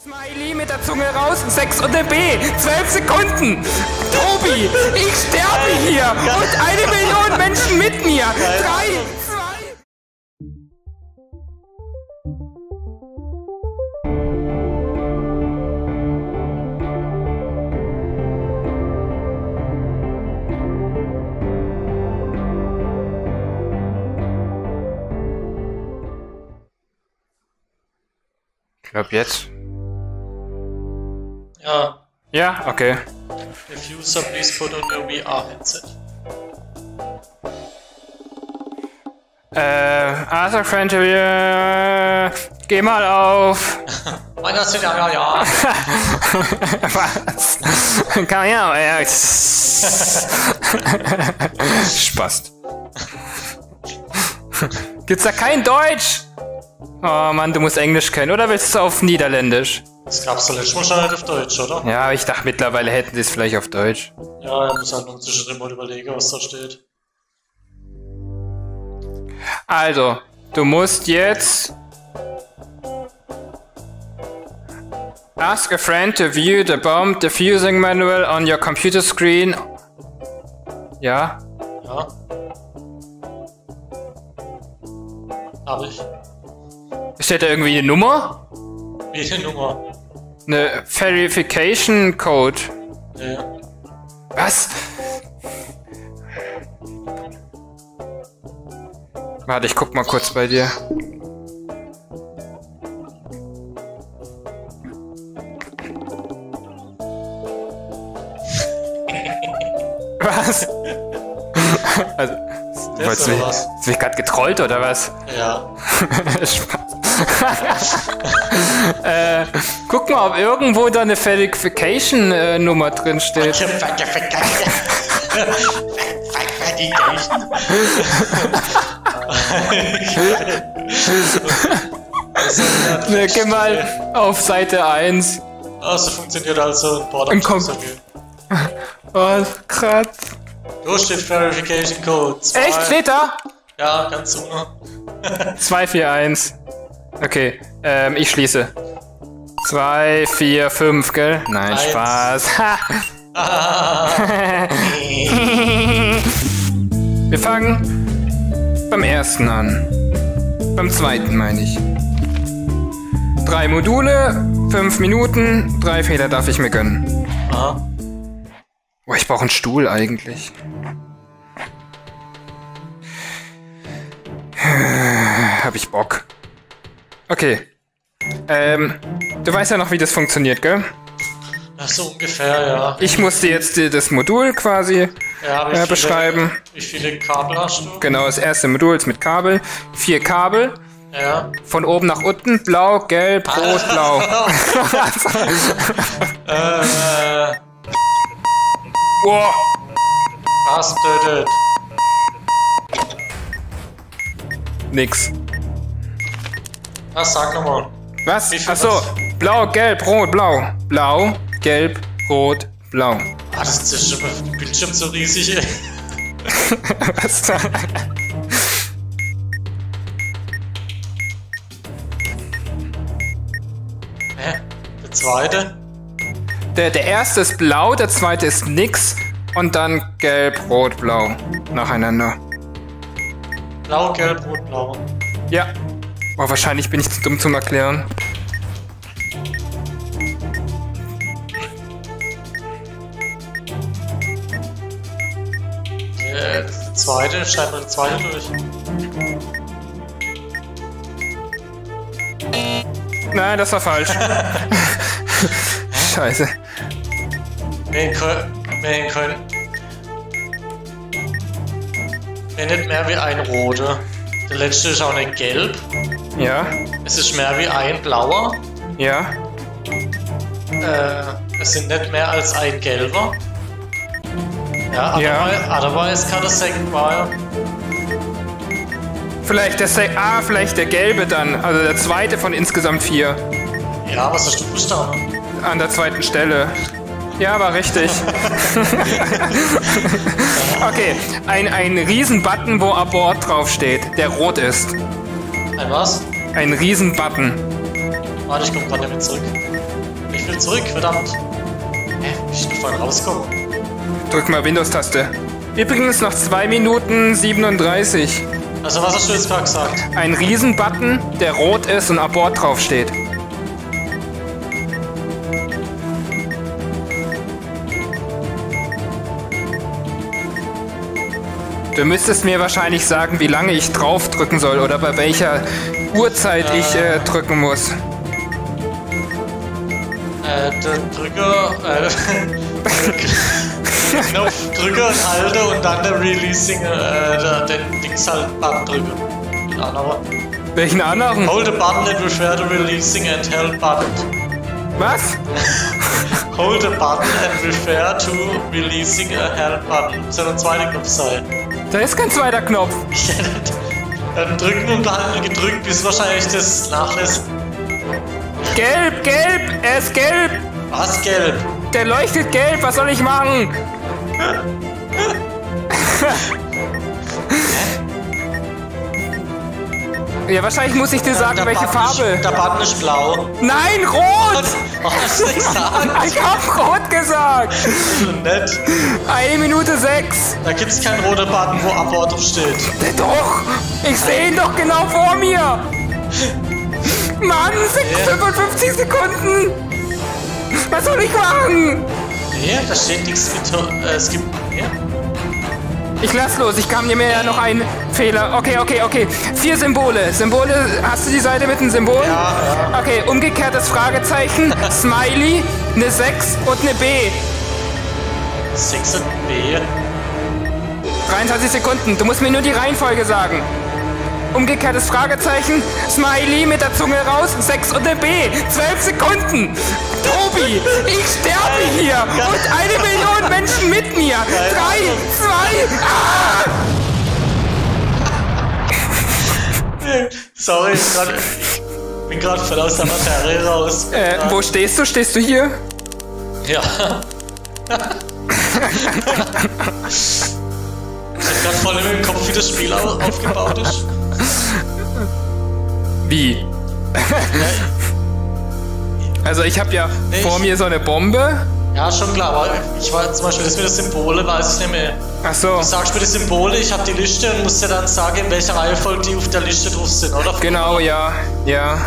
Smiley mit der Zunge raus, 6 und der B, 12 Sekunden. Tobi, ich sterbe hier und eine Million Menschen mit mir. 3, 2. Ich glaube jetzt. Ja, Ja, okay. if user please put on your VR headset. Äh, Arthur Friend, äh, geh mal auf. Mein Gott, ja, ja, ja. Was? Kann ja, ja. Spaß. Gibt's da kein Deutsch? Oh Mann, du musst Englisch kennen. Oder willst du auf Niederländisch? Das gab's doch letztes Mal schon halt auf Deutsch, oder? Ja, aber ich dachte mittlerweile hätten sie es vielleicht auf Deutsch. Ja, er muss halt noch zwischendrin mal überlegen, was da steht. Also, du musst jetzt ask a friend to view the bomb defusing manual on your computer screen. Ja, Ja. Hab ich. steht da irgendwie eine Nummer? Eine Nummer? Eine Verification Code. Nee. Was? Warte, ich guck mal kurz bei dir. Was? Also, Der wolltest ist du mich, mich gerade getrollt oder was? Ja. Spaß. äh, guck mal, ob irgendwo da eine Verification-Nummer drin steht. Ne, geh mal auf Seite 1. Ah, so funktioniert also ein Kom- Oh, krass. Da steht Verification Code. Zwei- Echt? Steht da? Ja, ganz unten. 241. Okay, ähm, ich schließe. 2, 4, 5, gell? Nein, Eins. Spaß. Ha. Wir fangen beim ersten an. Beim zweiten meine ich. Drei Module, fünf Minuten, drei Fehler darf ich mir gönnen. Ah, Boah, ich brauche einen Stuhl eigentlich. Hab ich Bock. Okay. Ähm, du weißt ja noch, wie das funktioniert, gell? ach so ungefähr, ja. Ich musste jetzt dir das Modul quasi ja äh, viele- beschreiben. Wie viele Kabel hast du? Genau, das erste Modul ist mit Kabel. Vier Kabel. Ja. Von oben nach unten. Blau, gelb, rot, blau. Äh, Boah. was tötet? Nix. Was, sag nochmal. Was? Achso. Blau, gelb, rot, blau. Blau, gelb, rot, blau. Ah, das ist der Bildschirm so riesig, ey. Was? Hä? Der zweite? Der, der erste ist blau, der zweite ist nix und dann gelb, rot, blau. Nacheinander. Blau, gelb, rot, blau. Ja. Boah, wahrscheinlich bin ich zu dumm zum Erklären. Äh, zweite, schreib mal der zweite durch. Nein, das war falsch. Scheiße. Wir können. Wir können. Wir nicht mehr wie ein roter. Der letzte ist auch nicht gelb. Ja, Es ist mehr wie ein blauer. ja. Äh, es sind nicht mehr als ein gelber. Ja, Ja. otherwise, kann das second wire. Vielleicht der Se Ah, vielleicht der gelbe dann. Also der zweite von insgesamt vier. Ja, was hast du Buchstaben? An der zweiten Stelle. Ja, war richtig. okay, ein, ein Riesen-Button, wo Abort draufsteht, der rot ist. Ein was? Ein Riesen-Button. Warte, ich komm gerade damit zurück. Ich will zurück, verdammt. Hä? Ich noch vorhin rauskommen? Drück mal Windows-Taste. Übrigens noch 2 Minuten 37. Also was hast du jetzt gerade gesagt? Ein Riesenbutton, der rot ist und Abort draufsteht. Du müsstest mir wahrscheinlich sagen, wie lange ich draufdrücken soll oder bei welcher Uhrzeit ich äh, drücken muss. Äh, der Drücker, äh, Knopfdrücker und halte und dann der Releasing, äh, den Dings halt Button drücken. Den anderen. Welchen anderen? Hold the button and refer to releasing and held button. Was? Hold the button and refer to releasing a held button. Soll ein zweiter Knopf sein. Da ist kein zweiter Knopf. dann drücken und behalten gedrückt, bis wahrscheinlich das nachlässt. Gelb, gelb, er ist gelb. Was gelb? Der leuchtet gelb, was soll ich machen? ja, wahrscheinlich muss ich dir sagen, welche Farbe. Der Button ist blau. Nein, rot! Was hast du gesagt? Ich hab rot gesagt. Nett. Eine Minute sechs. Da gibt's keinen roten Button, wo Abort steht. Doch, ich sehe ihn doch genau vor mir. Mann, sek- 55 Sekunden. Was soll ich machen? Nee, da steht nichts mit. Äh, es gibt. Ja. Ich lass los, ich kam mir ja noch ein Fehler. Okay, okay, okay. Vier Symbole. Symbole, hast du die Seite mit den Symbolen? Ja, ja. Okay, umgekehrtes Fragezeichen, Smiley, eine 6 und eine B. 6 und B. 23 Sekunden. Du musst mir nur die Reihenfolge sagen. Umgekehrtes Fragezeichen, Smiley mit der Zunge raus, 6 und eine B. 12 Sekunden. Tobi, ich sterbe hier und eine Million Menschen mit mir. 3, 2, ah! Sorry, ich, grad, bin gerade voll aus der Materie raus. Äh, wo stehst du? Stehst du hier? Ja. ich hab grad voll im Kopf, wie das Spiel au- aufgebaut ist. Wie? Also ich habe ja Nee, vor mir so eine Bombe. Ja, schon klar, aber ich war zum Beispiel das mit den Symbole, weiß ich nicht mehr. Ach so, Du sagst mir die Symbole, ich habe die Liste und musst dir dann sagen, in welcher Reihenfolge die auf der Liste drauf sind, oder? genau, ja, ja.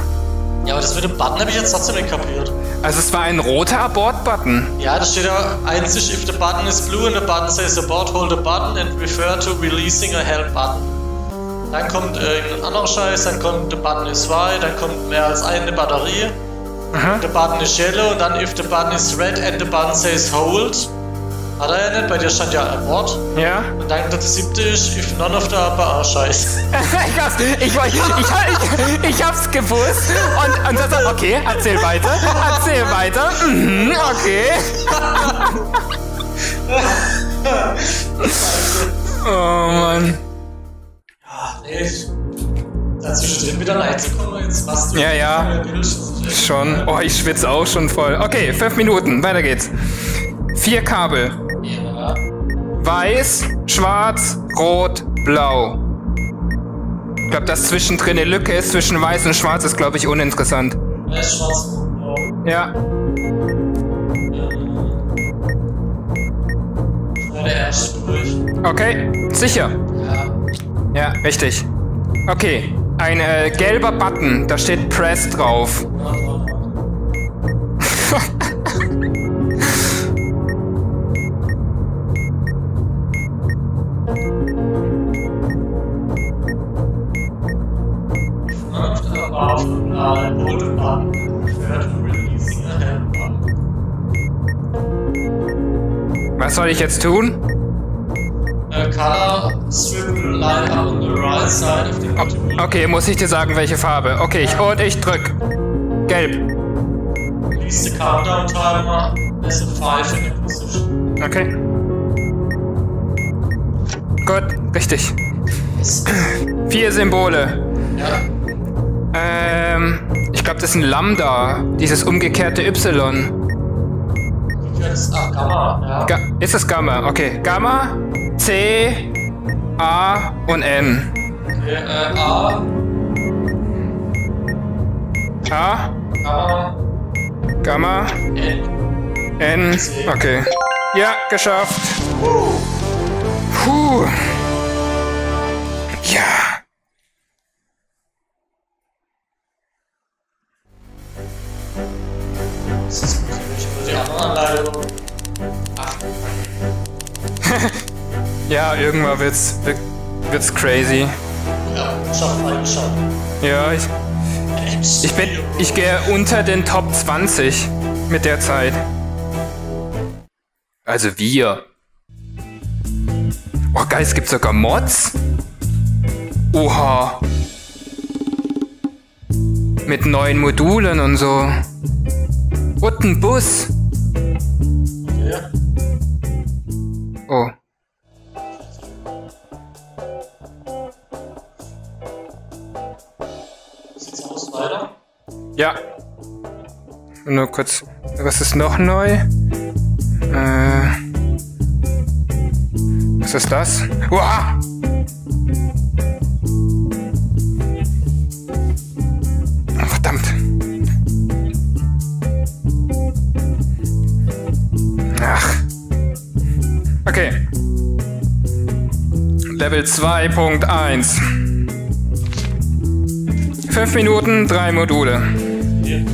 Ja, aber das mit dem Button habe ich jetzt trotzdem nicht kapiert. Also es war ein roter Abort-Button. Ja, da steht ja einzig, if the button is blue and the button says abort, hold the button and refer to releasing a held button. Dann kommt äh, irgendein anderer Scheiß, dann kommt the button is white, dann kommt mehr als eine Batterie. The button is yellow und dann if the button is red and the button says hold. Hat er ja nicht, bei dir stand ja abort. Ja? Und dann der siebte ist, if none of the above, ah, scheiß. ich, hab's, ich, ich, ich, ich hab's gewusst und, und das, okay, erzähl weiter, erzähl weiter. Mhm, okay. oh Mann. Nee, dazwischen drin wieder reinzukommen, jetzt du Ja, ja. Schon. Oh, ich schwitze auch schon voll. Okay, fünf Minuten, weiter geht's. Vier Kabel. Ja. Weiß, schwarz, rot, blau. Ich glaube, dass zwischendrin eine Lücke ist zwischen weiß und schwarz, ist, glaube ich, uninteressant. Weiß, schwarz, blau. Ja. Okay, sicher. Ja. Richtig. Okay, ein äh, gelber Button, da steht Press drauf. Was soll ich jetzt tun? Uh, color strip line up on the right side of the category. Okay, muss ich dir sagen, welche Farbe? Okay, ich, und ich drück. Gelb. Release the countdown timer as a 5 in the position. Okay. Gut, richtig. Vier Symbole. Ja. Ähm, ich glaube, das ist ein Lambda. Dieses umgekehrte Y. Jetzt, ach, Gamma, ja. Ga ist es Gamma? Okay. Gamma, C, A und N. Äh, A, A, Gamma, Gamma. N. Okay. Ja, geschafft. Puh. Ja. Ja, irgendwann wird's, wird- wird's crazy. ja, schaff mal, schaff. Ja, ich, ich bin, ich gehe unter den Top 20 mit der Zeit. Also wir. Oh geil, es gibt sogar Mods. Oha. Mit neuen Modulen und so. Und ein Bus. Okay. Ja. Nur kurz. Was ist noch neu? Äh. Was ist das? Uah! Ah, Verdammt. Ach. Okay. Level 2.1. 5 Minuten, 3 Module. Hier.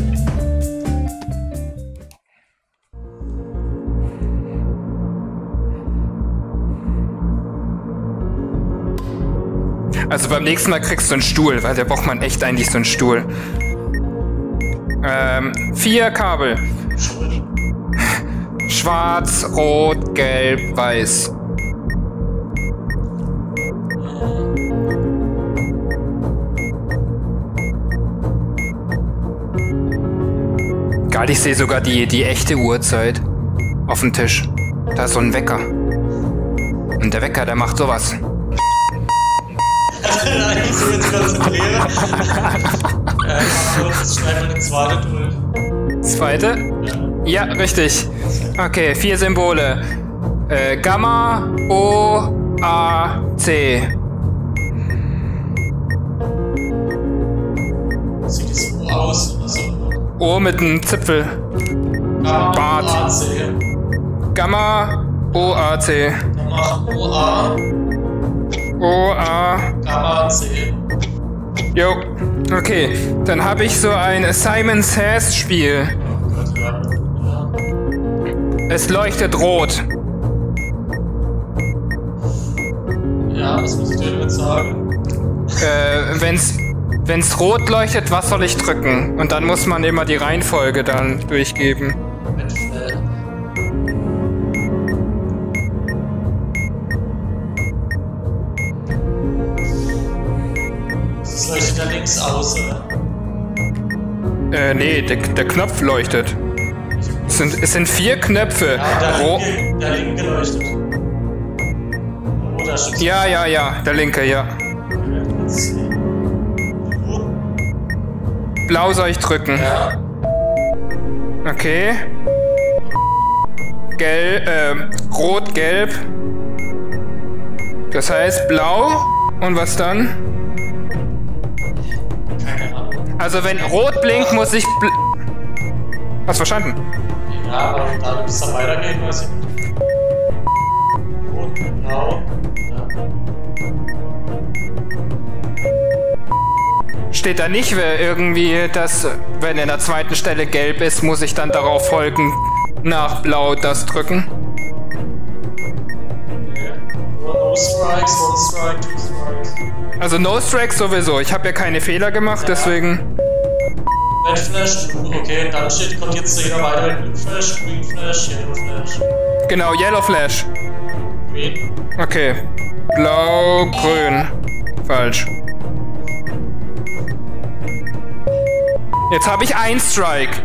Also beim nächsten Mal kriegst du einen Stuhl, weil da braucht man echt eigentlich so einen Stuhl. Ähm, vier Kabel. Schwarz, Rot, Gelb, Weiß. Geil, ich sehe sogar die, die echte Uhrzeit auf dem Tisch. Da ist so ein Wecker. Und der Wecker, der macht sowas. Nein, ich will jetzt konzentrieren. ja, ich mach kurz, schneid mal den zweiten durch. Zweite? Ja, richtig. Okay, vier Symbole. Äh, Gamma, O, A, C. Sieht oder so? O mit einem Zipfel. Gamma, Bart. Gamma, O, A, C. Gamma, OA, O, A. Gamma, C. Jo. Okay, dann habe ich so ein Simon Says Spiel. Es leuchtet rot. Ja, was muss ich dir damit sagen? Äh, wenn's, wenn's rot leuchtet, was soll ich drücken? Und dann muss man immer die Reihenfolge dann durchgeben. Das leuchtet da links aus, oder? Äh, nee, der, der Knopf leuchtet. Es sind, es sind vier Knöpfe. Ja, der Ro linke, der linke leuchtet. Ja, ja, ja, der linke, ja. Blau soll ich drücken. Okay. Gelb, ähm, rot, gelb. Das heißt blau. Und was dann? Also wenn rot blinkt, muss ich... Bl Hast verstanden? Ja, aber dann weitergeht, weiß ich. Rot, blau. Steht da nicht wer irgendwie, dass wenn in der zweiten Stelle gelb ist, muss ich dann darauf folgen, nach blau das drücken? No strikes, strikes. Also No Strike sowieso. Ich habe ja keine Fehler gemacht, deswegen... Red Flash, okay, dann steht, kommt jetzt jeder weiter mit Blue Flash, Green Flash, Yellow Flash, Genau, Yellow Flash. Green. Okay. Blau, grün. Falsch. Jetzt habe ich ein Strike.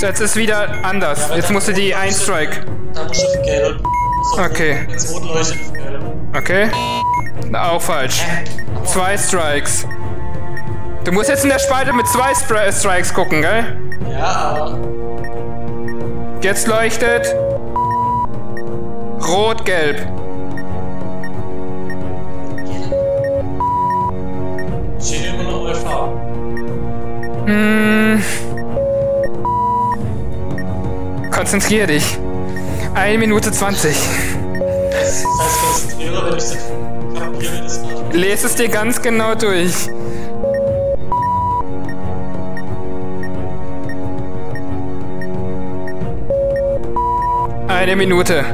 Jetzt ist wieder anders. Jetzt musst du die ein Strike. Da muss ich Gelb. Okay. Jetzt rot leuchtet. Okay. Auch falsch. Zwei Strikes. Du musst jetzt in der Spalte mit zwei Spri Strikes gucken, gell? Ja, aber Jetzt leuchtet. Rot-Gelb. steht immer noch UFA. Hm. Konzentrier dich. Eine Minute 20. Das heißt, konzentriere, wenn ich das kapiere, das nicht. Lese es dir ganz genau durch. Eine Minute.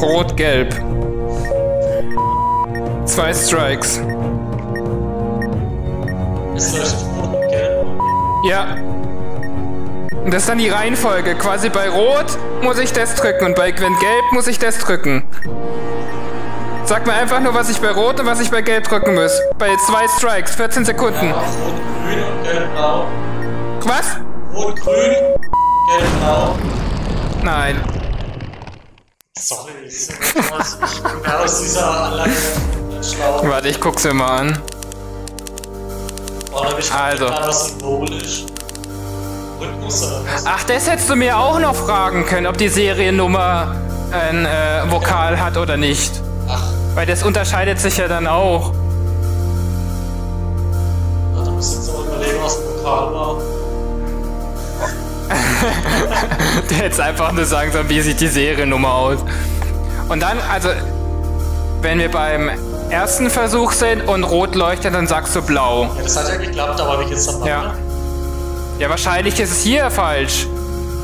Rot-Gelb. Zwei Strikes. Und gelb. Ja. Und das ist dann die Reihenfolge. Quasi bei Rot muss ich das drücken und bei wenn Gelb muss ich das drücken. Sag mir einfach nur, was ich bei Rot und was ich bei Gelb drücken muss. Bei zwei Strikes, 14 Sekunden. Ja, rot, grün und gelb, blau. Was? Rot, grün, gelb, blau. Nein. Sorry, ich bin aus dieser Anlage schlau. Warte, ich guck's mir mal an. Ich Also. Ach, das hättest du mir auch noch fragen können, ob die Seriennummer ein äh, Vokal hat oder nicht. Ach, Weil das unterscheidet sich ja dann auch. ja, da wir jetzt mal überlegen, was ein Vokal war. Der hätte einfach nur sagen sollen, wie sieht die Seriennummer aus. Und dann, also, wenn wir beim ersten Versuch sind und rot leuchtet, dann sagst du blau. Ja, das hat ja geklappt, aber wie geht's dann weiter? Ja. Ja, wahrscheinlich ist es hier falsch.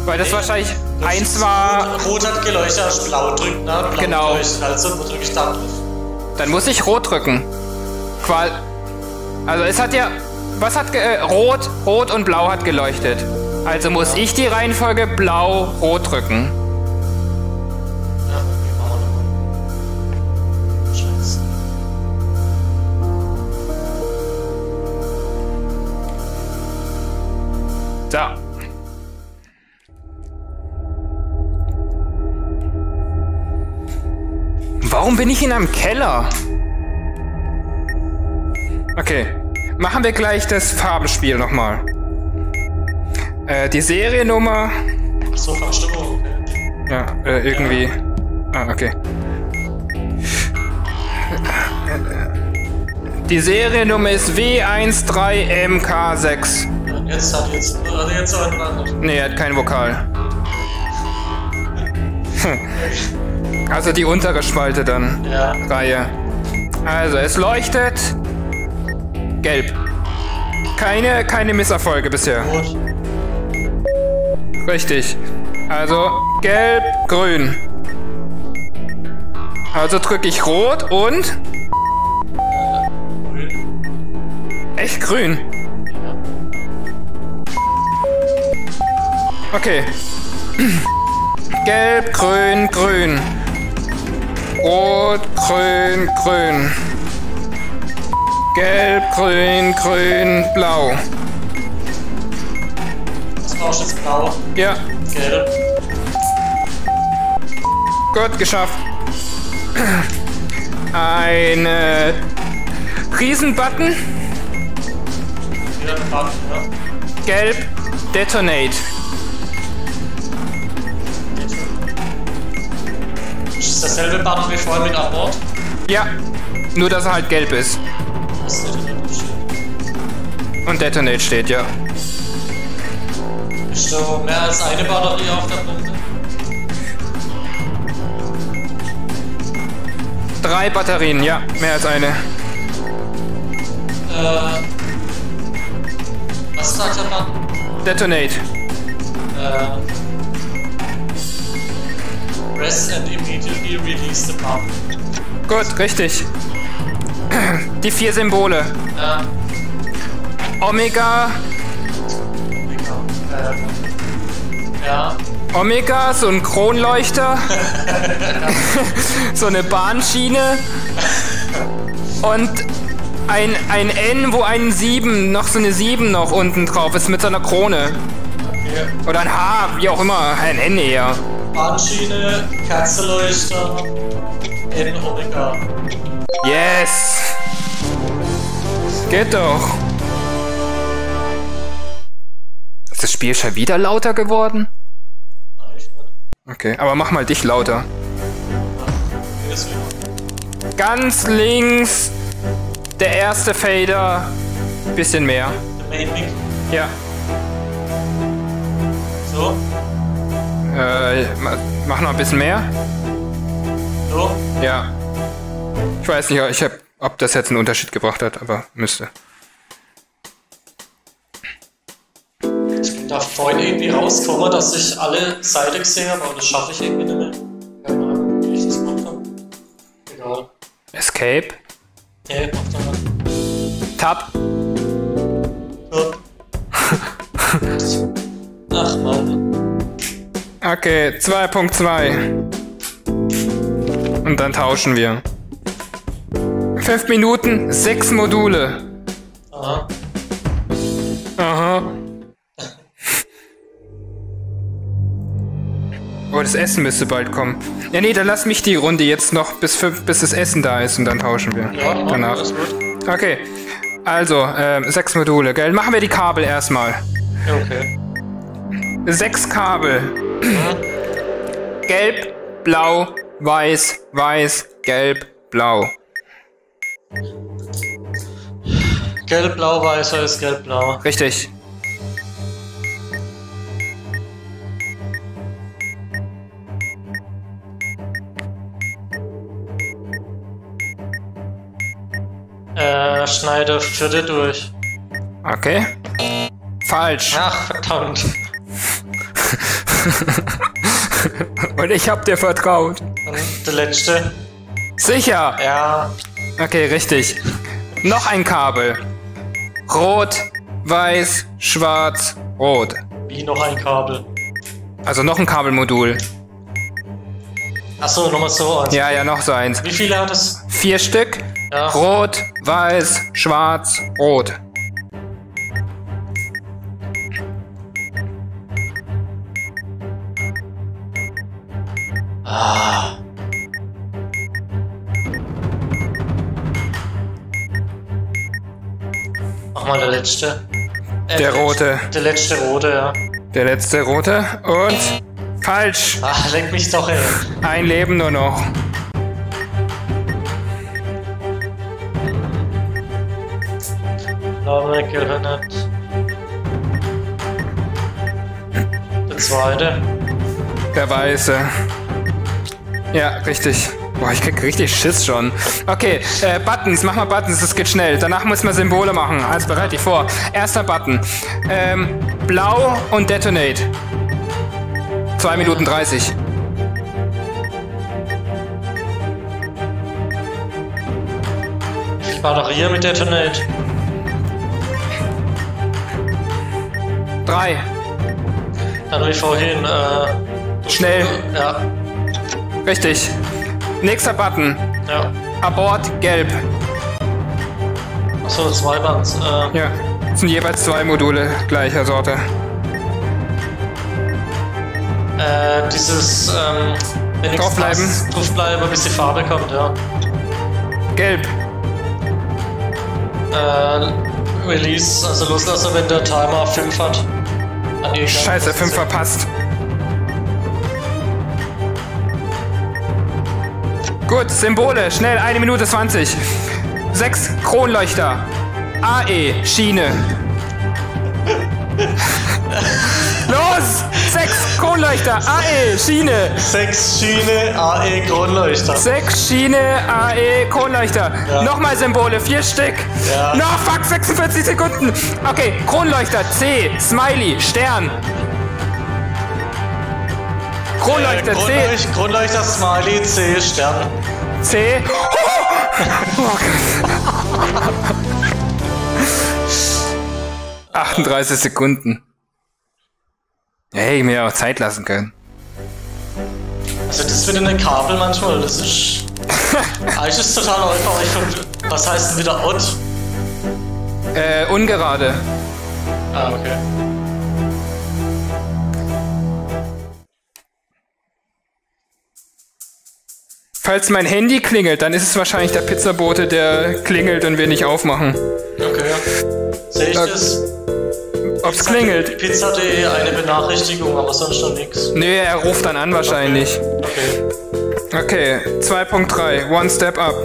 Weil das wahrscheinlich eins war. Rot, Rot hat geleuchtet, hast blau drückt, ne? Blau Genau. geleuchtet, also wo drücke ich da drauf? Dann muss ich rot drücken. Qual. Also es hat ja. Was hat ge äh, rot, rot und blau hat geleuchtet. Also muss ich die Reihenfolge blau, rot drücken. Warum bin ich in einem Keller? Okay. Machen wir gleich das Farbenspiel nochmal. Äh, die Seriennummer. So, Verstimmung. Ja, äh, irgendwie. Ah, okay. Die Seriennummer ist W13MK6. Ja, Jetzt hat jetzt, also jetzt aber dran. Nee, er hat kein Vokal. Also die untere Spalte dann. Ja, Reihe. Also, es leuchtet. Gelb. Keine, keine Misserfolge bisher. rot. Richtig. Also, gelb, grün. Also drücke ich rot und. Grün. Echt grün. Okay. Gelb, grün, grün. Rot, grün, grün. Gelb, grün, grün, blau. Das du jetzt blau. Ja, Gelb. gut, geschafft. Ein äh, Riesenbutton. Ja. Gelb, Detonate. Button wie vorhin mit Abort. Ja, nur dass er halt gelb ist. Und Detonate steht, ja. Ist so mehr als eine Batterie auf der Pumpe? Drei Batterien, ja, mehr als eine. Äh, was sagt der Button? Detonate. Äh, press and immediately release the pump. Gut, richtig. Die vier Symbole. Ja, Omega, äh, ja, Omega, so ein Kronleuchter. so eine Bahnschiene. Und ein, ein N, wo ein 7, noch so eine 7 noch unten drauf ist mit so einer Krone. okay. Oder ein H, wie auch immer. Ein N eher. Bahnschiene, Kerzenleuchter, N Omega. Yes! Geht doch. Ist das Spiel schon wieder lauter geworden? Nein, ich nicht. Okay, aber mach mal dich lauter. Ganz links Der erste Fader, bisschen mehr. Ja. So, Äh, ma- mach noch ein bisschen mehr. so. Ja. Ich weiß nicht, ich hab, ob das jetzt einen Unterschied gebracht hat, aber müsste. Ich bin da vorhin irgendwie rausgekommen, dass ich alle Seiten gesehen habe, aber das schaffe ich irgendwie nicht mehr. Keine Ahnung, wie ich das gemacht habe. Egal. Escape. Nee, mach doch mal. Tab. So. Ach Okay, 2.2. Und dann tauschen wir. Fünf Minuten, sechs Module. Aha. Aha. Oh, das Essen müsste bald kommen. Ja, nee, dann lass mich die Runde jetzt noch bis fünf, bis das Essen da ist und dann tauschen wir. Ja, Danach. alles gut. Okay. Also, ähm, sechs Module, gell? Machen wir die Kabel erstmal. Okay. Sechs Kabel. Gelb, blau, weiß, weiß, gelb, blau. Gelb, blau, weiß, weiß, gelb, blau. Richtig. Äh, schneide vierte durch. Okay. Falsch. Ach, verdammt. Und ich hab dir vertraut. Und der letzte. Sicher. Ja. Okay, richtig. Noch ein Kabel. Rot, weiß, schwarz, rot. Wie noch ein Kabel. Also noch ein Kabelmodul. Achso, nochmal so eins. Ja, ja, noch so eins. Wie viele hat es? Vier Stück. Ja. Rot, weiß, schwarz, rot. Mach mal der letzte. Äh, Der rote. Der letzte rote, ja. Der letzte rote. Und falsch. Ah, lenk mich doch, ey. Ein Leben nur noch. Name geöffnet. Der zweite. Der weiße. Ja, richtig. Boah, ich krieg richtig Schiss schon. Okay, äh, Buttons, mach mal Buttons, das geht schnell. Danach muss man Symbole machen. Also bereit dich vor. Erster Button. Ähm, blau und Detonate. 2 Minuten 30. Ich Batterie mit Detonate. 3. Dann wie vorhin, äh, Schnell. ja, Richtig. Nächster Button. ja. Abort gelb. Achso, zwei Bands. Äh, Ja. Das sind jeweils zwei Module gleicher Sorte. äh, dieses, ähm, Draufbleiben. was- Draufbleiben, bis die Farbe kommt, ja. Gelb. Äh, Release, also loslassen, wenn der Timer 5 hat. Scheiße, 5 Position. verpasst. Gut, Symbole, schnell, 1 Minute 20. 6 Kronleuchter. AE, Schiene. Los! 6 Kronleuchter, AE, Schiene. 6 Schiene AE Kronleuchter. 6 Schiene, AE, Kronleuchter. Ja. Nochmal Symbole, 4 Stück. Ja. No, fuck, 46 Sekunden. Okay, Kronleuchter, C, Smiley, Stern. Kronleuchter, Äh, C, Kronleuch Kronleuchter Smiley C Stern. C. Oh, 38 Sekunden. Hey, mir auch Zeit lassen können. Also das mit den Kabel manchmal, das ist. Eigentlich ist es total einfach. Ich find, was heißt denn wieder Ott? Äh, ungerade. Ah, okay. Falls mein Handy klingelt, dann ist es wahrscheinlich der Pizzabote, der klingelt und wir nicht aufmachen. Okay. Sehe ich das? Ob's klingelt? Pizza.de eine Benachrichtigung, aber sonst noch nichts. Nee, er ruft dann an wahrscheinlich. Okay. Okay, 2.3, One Step Up.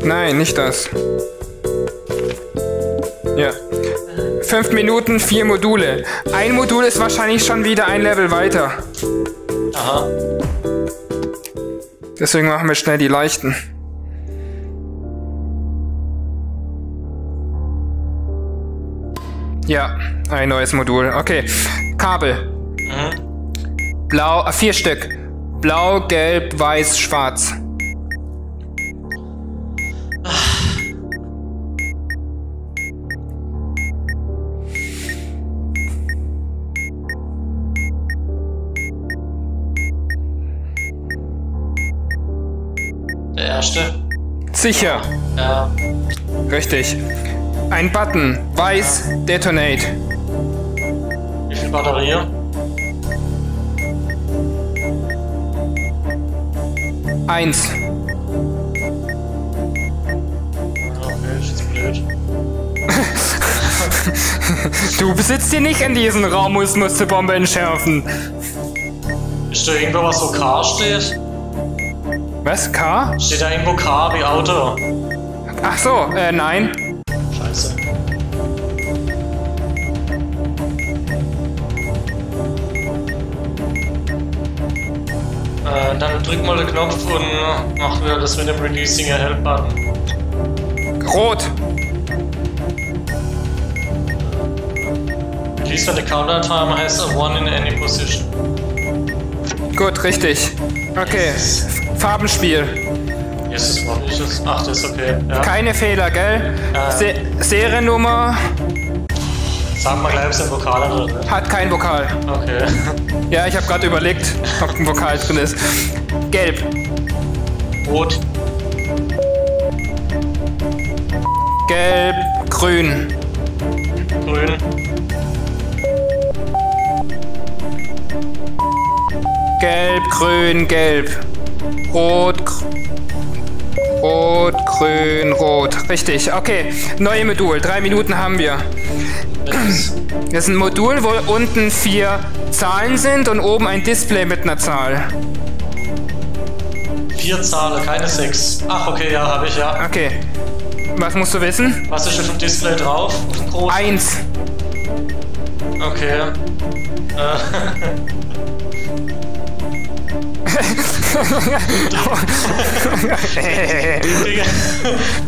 Nein, nicht das. Ja. Fünf Minuten, vier Module. Ein Modul ist wahrscheinlich schon wieder ein Level weiter. Aha. Deswegen machen wir schnell die leichten. Ja, ein neues Modul. Okay. Kabel. Mhm. Blau, äh, vier Stück. Blau, gelb, weiß, schwarz. Sicher. Ja. Richtig. Ein Button. Weiß, detonate. Wie viel Batterie? Eins. Okay, ist blöd. Du besitzt hier nicht in diesem Raum und musst die Bombe entschärfen. Ist da irgendwo was, wo K steht? Was? K? Steht da irgendwo K wie Auto? Ach so, äh, nein. Scheiße. Äh, dann drück mal den Knopf und mach wieder das mit dem Releasing a Help Button. Rot. Release when the countdown timer has a one in any position. Gut, richtig. Okay. Farbenspiel. Yes? Ach, das ist okay. Ja. Keine Fehler, gell? Ja. Se Seriennummer Sag mal gleich, ob es ein Vokal hat hat kein Vokal. Okay. Ja, ich habe gerade überlegt, ob ein Vokal drin ist. Gelb. Rot. Gelb, grün. Grün. Gelb, grün, gelb. Rot, gr Rot, grün, rot. Richtig, okay. Neue Modul. Drei Minuten haben wir. Das ist ein Modul, wo unten vier Zahlen sind und oben ein Display mit einer Zahl. Vier Zahlen, keine sechs. Ach, okay, ja, habe ich ja. Okay. Was musst du wissen? Was ist auf dem Display drauf? Auf dem großen? Eins. Okay. Äh,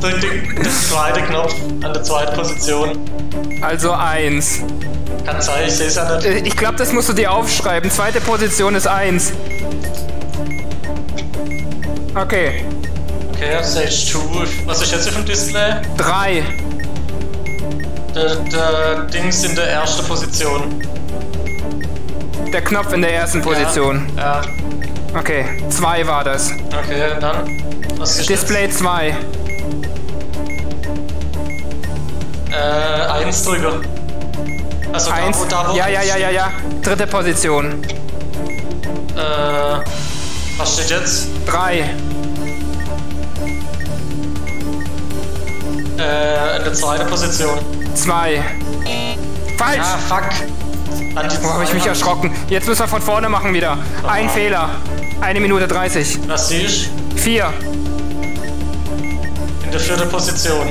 drück den, zweiten Knopf an der zweiten Position. also eins. Kann sein, ich sehe es ja nicht. Äh, Ich glaube, das musst du dir aufschreiben. Zweite Position ist eins. Okay. Okay, Stage 2. Was ist jetzt auf dem Display? Drei. Der, der Dings in der ersten Position. Der Knopf in der ersten Position. Ja. Okay. Zwei war das. Okay, dann. Was Display zwei. Jetzt? Äh, eins drücken. Also Eins. da, wo, da, wo Ja, ja, ja, ja, ja. Dritte Position. Äh, was steht jetzt? Drei. Äh, in der zweiten Position. Zwei. Falsch. Ah, fuck. Wo habe ich mich erschrocken? Jetzt müssen wir von vorne machen wieder. Ein Fehler. Eine Minute 30. Was sehe ich? Vier. In der vierten Position.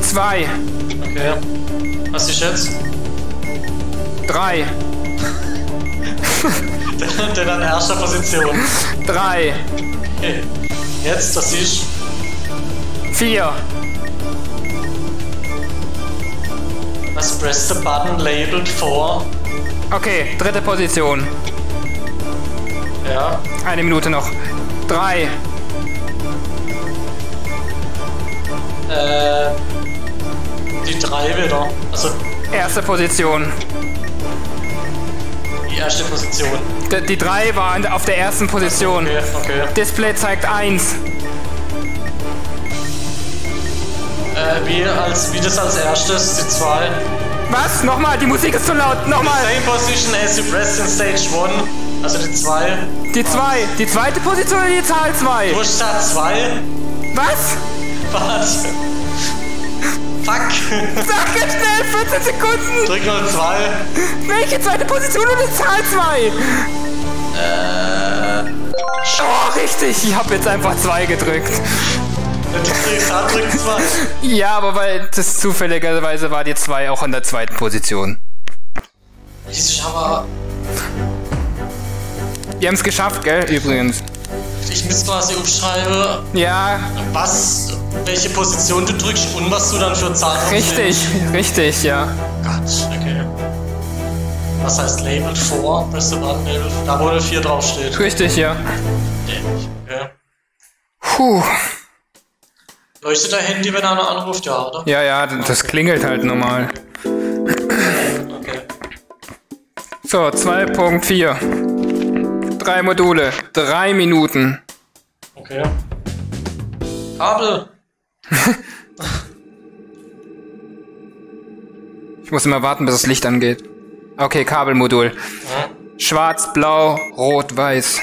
Zwei. Okay. Was ist jetzt? Drei. Den, den an erster Position. Drei. Okay. Jetzt, das ist. Vier. Was press the button labeled for? Okay, dritte Position. Ja. Eine Minute noch. Drei. Äh. Die drei wieder. Also Erste Position. die erste Position. D die drei waren auf der ersten Position. Okay, okay. Display zeigt eins. Äh, wie, als, wie das als erstes, die zwei. Was? Nochmal, die Musik ist zu laut. Nochmal. Same position as you pressed in stage 1. Also die zwei. Die zwei. Die zweite Position oder die Zahl zwei? Wo steht zwei? Was? Was? Fuck. Sag jetzt schnell, 14 Sekunden. Drück mal zwei. Welche zweite Position oder die Zahl zwei? Äh. Oh, richtig. Ich habe jetzt einfach zwei gedrückt. Da drückt zwei. Ja, aber weil das zufälligerweise war die 2 auch an der zweiten Position. Ich ich aber. Wir haben es geschafft, gell, übrigens. Ich muss quasi aufschreiben, Ja, was, welche Position du drückst und was du dann für Zahlen richtig, richtig, ja. Gott, okay. Was heißt Label 4? Press the button, Label Da wo eine 4 draufsteht. Richtig, ja. Dämlich. Okay. Puh. Leuchtet dein Handy, wenn einer anruft? Ja, oder? Ja, ja, das klingelt halt normal. Okay. So, 2.4. Drei Module, drei Minuten. Okay. Kabel! Ich muss immer warten, bis das Licht angeht. Okay, Kabelmodul. Ja. Schwarz, blau, rot, weiß.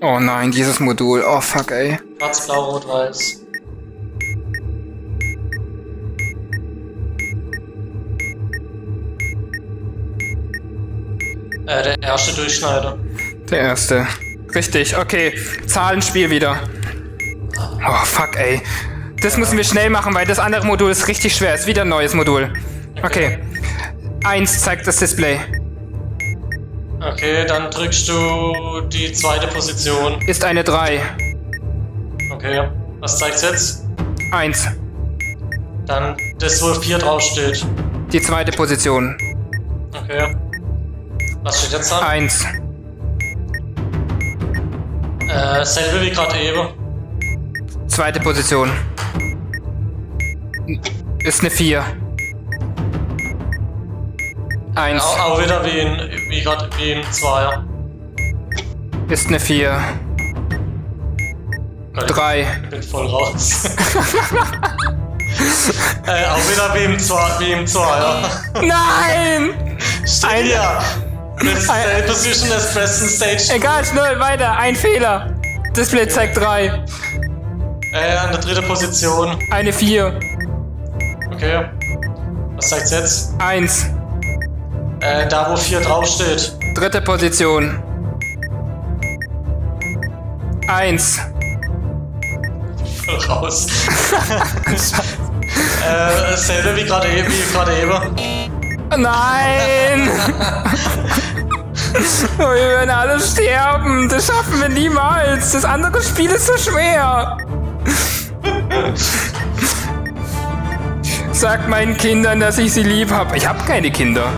Oh nein, dieses Modul. Oh fuck, ey. Schwarz, blau, rot, weiß. Äh, der erste Durchschneider. Der erste. Richtig, okay. Zahlenspiel wieder. Oh fuck, ey. Das müssen wir schnell machen, weil das andere Modul ist richtig schwer. Ist wieder ein neues Modul. Okay. Eins zeigt das Display. Okay, dann drückst du die zweite Position. Ist eine 3. Okay. Was zeigt's jetzt? Eins. Dann das, wo 4 draufsteht. Die zweite Position. Okay. Was steht jetzt an? Eins. Äh, selbe wie gerade eben. Zweite Position. Ist eine 4. Eins. Auch, auch wieder wie in, wie gerade wie in Zweier. Ist eine 4. Gott, 3. Ich bin voll raus. äh, auch wieder wie im, Zwei, wie im Zweier. Nein! Steht Ein- hier. Stay position as present stage. Egal, schnell, weiter. Ein Fehler. Display zeigt 3. Äh, an der dritten Position. Eine 4. Okay. Was zeigt's jetzt? 1. Äh, da wo 4 draufsteht. Dritte Position. 1. Voll raus. äh, selbe wie gerade eben, wie gerade eben. Nein! wir werden alle sterben. Das schaffen wir niemals. Das andere Spiel ist so schwer. Sag meinen Kindern, dass ich sie lieb habe. Ich habe keine Kinder.